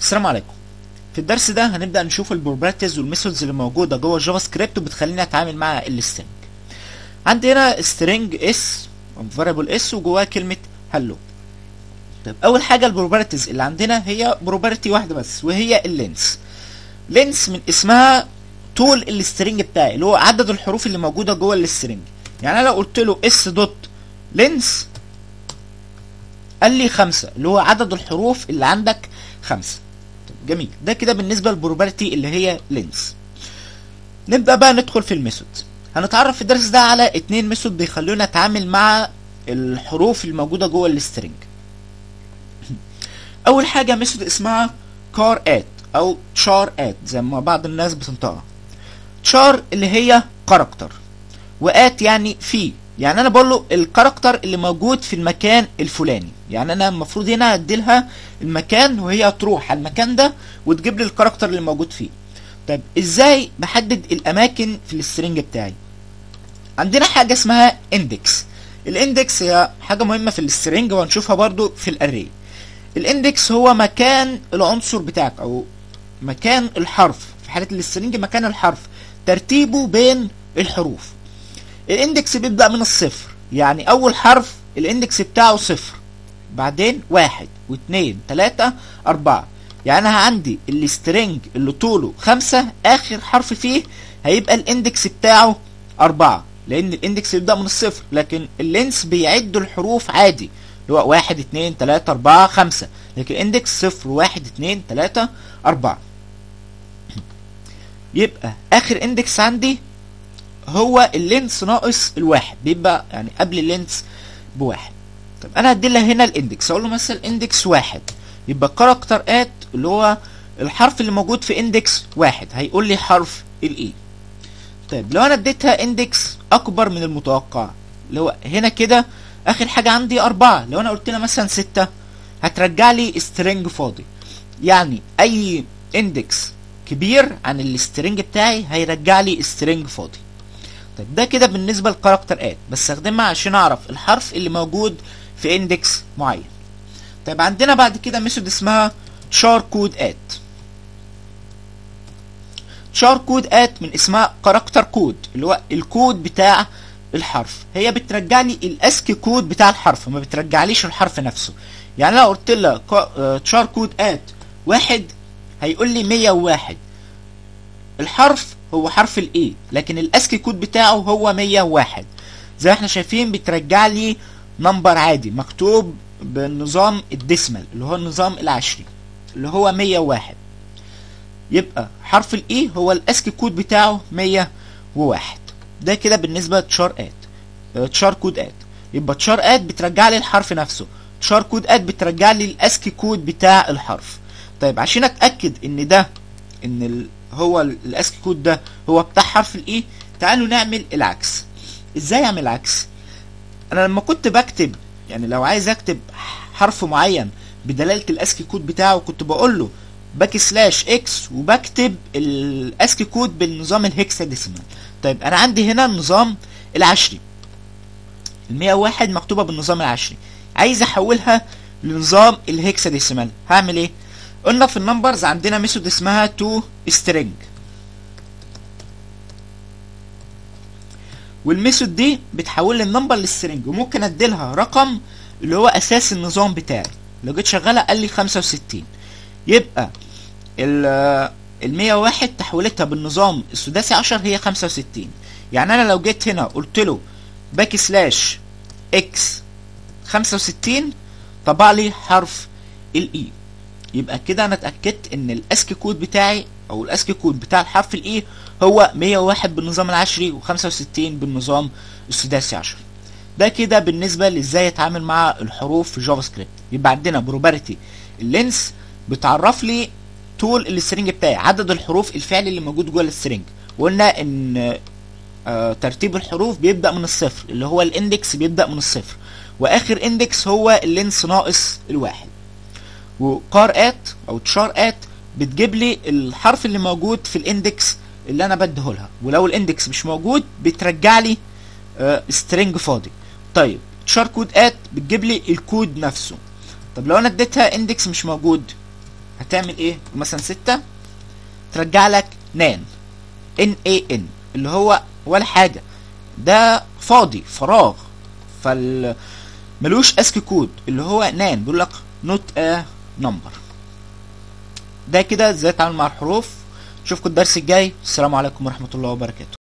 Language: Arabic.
السلام عليكم. في الدرس ده هنبدأ نشوف ال properties وال methods اللي موجودة جوه JavaScript وبتخليني أتعامل مع ال string عندي هنا string s variable s وجواه كلمة hello طيب أول حاجة ال properties اللي عندنا هي property واحدة بس وهي ال length. length من اسمها طول ال string بتاعي اللي هو عدد الحروف اللي موجودة جوه ال string يعني أنا لو قلت له s dot length قال لي خمسة اللي هو عدد الحروف اللي عندك خمسة. طب جميل. ده كده بالنسبة لل property اللي هي length نبدأ بقى ندخل في ال method. هنتعرف في الدرس ده على اتنين method بيخلونا نتعامل مع الحروف الموجودة جوه ال string أول حاجة method اسمها char at أو char at زي ما بعض الناس بتنطقها. char اللي هي character و at يعني في. يعني أنا بقول له ال character اللي موجود في المكان الفلاني. يعني أنا المفروض هنا اديلها المكان وهي تروح على المكان ده وتجيب لي ال character اللي موجود فيه. طيب إزاي بحدد الأماكن في ال string بتاعي؟ عندنا حاجة اسمها index ال index هي حاجة مهمة في ال string وهنشوفها برضو في ال array ال index هو مكان العنصر بتاعك أو مكان الحرف. في حالة ال string مكان الحرف. ترتيبه بين الحروف. ال index بيبدأ من الصفر. يعني أول حرف ال index بتاعه صفر. بعدين واحد واثنين تلاتة أربعة. يعني أنا عندي ال string اللي طوله خمسة آخر حرف فيه هيبقى ال index بتاعه أربعة. لأن ال index بيبدأ من الصفر لكن ال length بيعد الحروف عادي. اللي هو واحد اتنين تلاتة أربعة خمسة. لكن ال index صفر واحد اتنين تلاتة أربعة. يبقى آخر index عندي هو ال length ناقص الواحد بيبقى يعني قبل ال length بواحد. طب أنا هدي لها هنا ال index أقول له مثلا index واحد يبقى character at اللي هو الحرف اللي موجود في index واحد هيقول لي حرف ال e طيب لو أنا اديتها index أكبر من المتوقع اللي هو هنا كده آخر حاجة عندي أربعة لو أنا قلت لها مثلا ستة هترجع لي string فاضي. يعني أي index كبير عن ال string بتاعي هيرجع لي string فاضي. طيب ده كده بالنسبة ل character at بستخدمها عشان أعرف الحرف اللي موجود في index معين. طيب عندنا بعد كده method اسمها char code at char code at من اسمها character code اللي هو الكود بتاع الحرف. هي بترجع لي ال ASCII code بتاع الحرف ما بترجعليش الحرف نفسه. يعني لو قلت لها char code at واحد هيقول لي 101 الحرف هو حرف ال e لكن ال ASCII code بتاعه هو 101 زي ما إحنا شايفين بترجع لي number عادي مكتوب بالنظام ال decimal اللي هو النظام العشري اللي هو 101 يبقى حرف ال e هو ال ASCII code بتاعه 101 ده كده بالنسبة ل char at char code at يبقى char at بترجع لي الحرف نفسه. char code at بترجع لي ال ASCII code بتاع الحرف. طيب عشان أتأكد إن ده إن هو ال ASCII code ده هو بتاع حرف ال e تعالوا نعمل العكس. إزاي أعمل العكس؟ أنا لما كنت بكتب يعني لو عايز أكتب حرف معين بدلالة ال ASCII code بتاعه كنت بقول له backslash x وبكتب ال ASCII code بالنظام ال hexadecimal. طيب أنا عندي هنا النظام العشري. ال 101 مكتوبة بالنظام العشري. عايز أحولها لنظام الهكساديسيمال. هعمل إيه؟ قلنا في ال numbers عندنا method اسمها toString وال method دي بتحول لي ال number لل string وممكن أديلها رقم اللي هو أساس النظام بتاعي. لو جيت شغالة قال لي 65 يبقى ال ال 101 تحولتها بالنظام السداسي 10 هي 65 يعني أنا لو جيت هنا قلت له backslash x 65 طبع لي حرف ال A يبقى كده أنا اتأكدت إن ال ASCII code بتاعي أو ال ASCII code بتاع الحرف ال A هو 101 بالنظام العشري و65 بالنظام السداسي 10 ده كده بالنسبة لإزاي أتعامل مع الحروف في JavaScript يبقى عندنا property ال length بتعرف لي طول ال string بتاعي عدد الحروف الفعلي اللي موجود جوه ال string وقلنا إن آه ترتيب الحروف بيبدأ من الصفر اللي هو ال index بيبدأ من الصفر. وآخر index هو ال length ناقص الواحد. و charAt أو charAt بتجيب لي الحرف اللي موجود في ال index اللي أنا بديه لها. ولو ال index مش موجود بترجع لي آه string فاضي. طيب charCodeAt بتجيب لي الكود نفسه. طب لو أنا اديتها index مش موجود هتعمل إيه؟ مثلا ستة ترجع لك NaN N A N اللي هو ولا حاجة. ده فاضي فراغ. فال ملوش ASCII code اللي هو NaN. بيقول لك not a number ده كده إزاي اتعامل مع الحروف. اشوفكم الدرس الجاي. السلام عليكم ورحمة الله وبركاته.